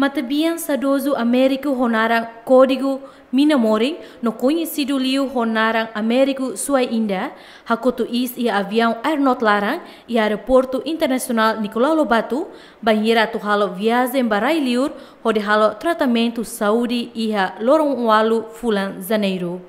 Matabian sadoso Américo honarang código Minamoring no conhecido liu honarang Américo Suai Inda, hakoto is ia avião Aeronot Larang e aeroporto internacional Nicolau Lobato, banheira tu halo viagem barai liur, hode halo tratamento saúde ia lorong walu fulan Janeiro.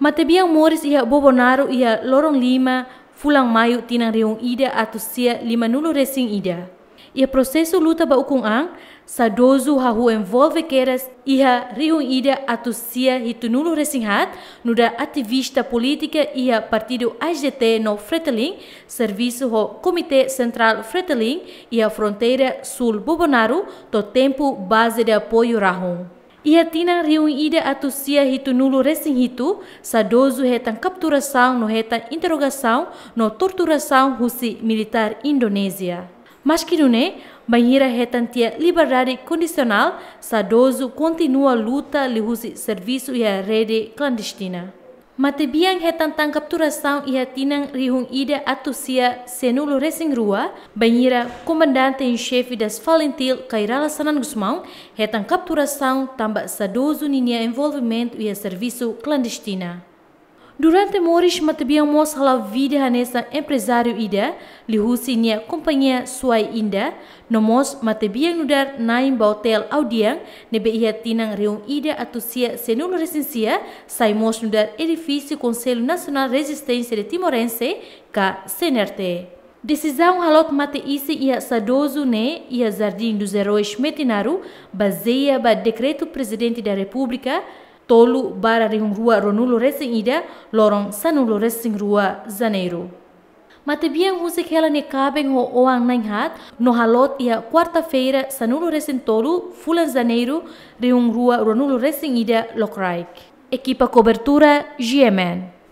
Matabian Morris ia Bobonaro ia lorong lima fulang maio tinang reung ida atu sia lima nulu resing ida. Ia processo luta ba ukung ang, sadoso hahu envolve keras iha riu ida atusia hitunulu resinghat nuda ativista política iha partido AGT no Fretilin, serviço ho Comitê Central Fretilin iha fronteira sul Bobonaru to tempo base de apoio rahon. Ia tina riu ida atusia hitunulu resing hitu, sadoso hetan capturação no hetan interrogação no torturação rusi militar Indonésia. Mas é, banheira retantia liberdade condicional, sadoso continua luta lihusi serviço e a rede clandestina. Matebiang hetantang capturação e a tinang rihung ida atusia senulo resing rua, banheira comandante em chefe das Valentil Kairala Sanan Gusmão, hetan capturação tamba sadoso ninia envolvimento e a serviço clandestina. Durante Moris matabiang mos hala vida hanesa empresário ida, lihusi nia companhia suai inda, no mos matabiang nudar naim hotel audiang, nebe ia tinang reung ida atusia resensia, sai mos nudar edifício Conselho Nacional Resistência de Timorense, ka. Decisão halot mate isi ia sadoso ne ia Jardim dos Heróis Metinaru, baseia ba decreto presidente da República, tolu bararringrua ronulorezin ida lorong sanulo resing rua janeiro. Matibiang musik hela nekaben ho oang nainhat no halot ia kuarta feira sanulorezin tolu fulan janeiro riungrua ronulorezin ida lokraik. Ekipa cobertura GMN.